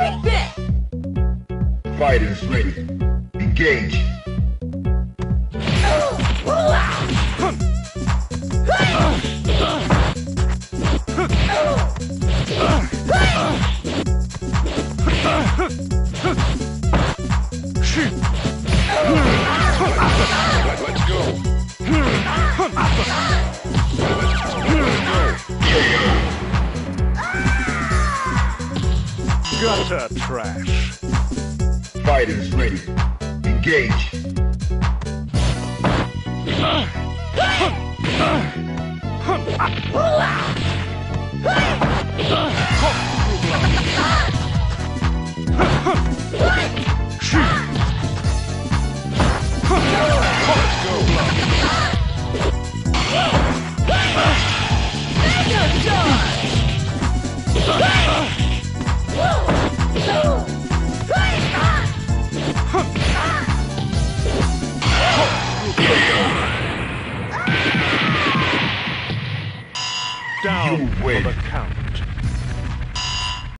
Freak it! Fighters ready. Engage. Gutter trash. Fighters ready. Engage. Let's Down You for the count.